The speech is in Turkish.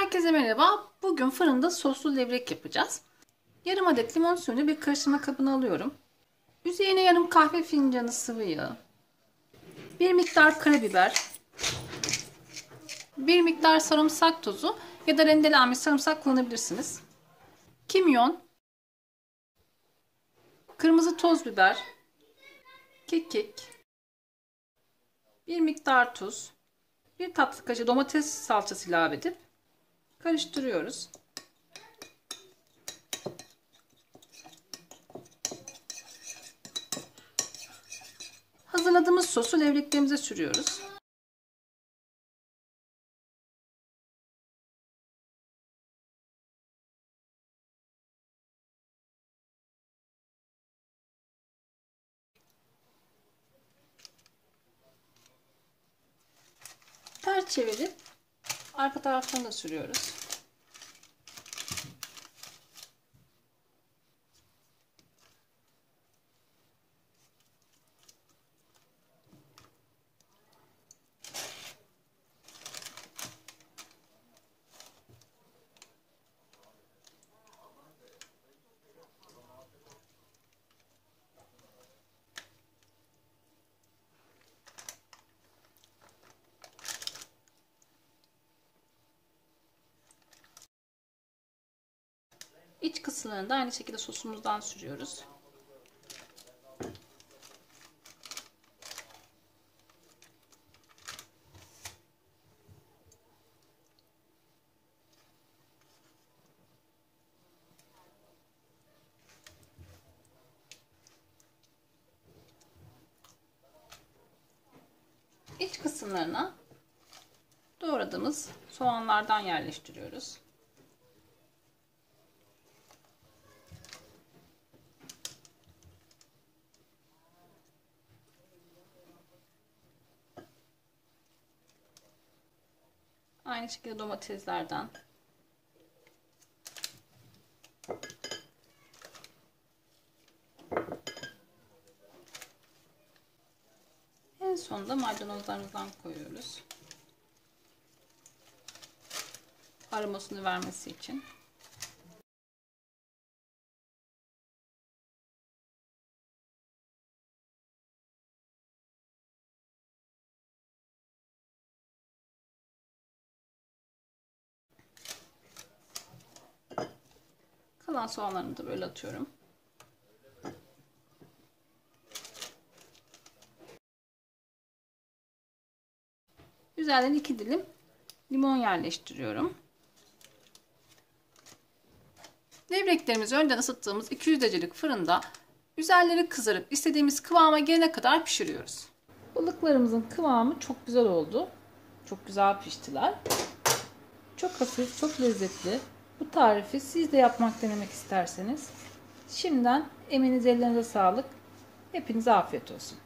Herkese merhaba. Bugün fırında soslu levrek yapacağız. Yarım adet limon suyunu bir karıştırma kabına alıyorum. Üzerine yarım kahve fincanı sıvı yağ. Bir miktar karabiber. Bir miktar sarımsak tozu ya da rendelenmiş sarımsak kullanabilirsiniz. Kimyon. Kırmızı toz biber. Kekik. Bir miktar tuz. Bir tatlı kaşığı domates salçası ilave edip karıştırıyoruz. Hazırladığımız sosu levreklerimize sürüyoruz. Ters çevirip arka taraftan da sürüyoruz. İç kısımlarını da aynı şekilde sosumuzdan sürüyoruz. İç kısımlarına doğradığımız soğanlardan yerleştiriyoruz. Aynı şekilde domateslerden. En sonunda maydanozlarımızdan koyuyoruz. Aromasını vermesi için. Kalan soğanlarını da böyle atıyorum. Üzerine iki dilim limon yerleştiriyorum. Levreklerimizi önceden ısıttığımız 200 derecelik fırında üzerleri kızarıp istediğimiz kıvama gelene kadar pişiriyoruz. Balıklarımızın kıvamı çok güzel oldu. Çok güzel piştiler. Çok hafif, çok lezzetli. Bu tarifi siz de yapmak denemek isterseniz şimdiden emeğiniz ellerinize sağlık. Hepinize afiyet olsun.